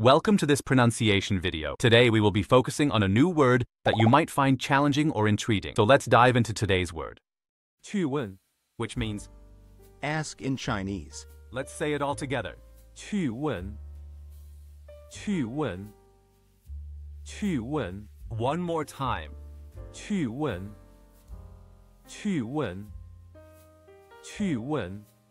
Welcome to this pronunciation video. Today we will be focusing on a new word that you might find challenging or intriguing. So let's dive into today's word, 去问， which means, Ask in Chinese. let's say it all together. 去问，去问，去问， One more time. 去问，去问，去问。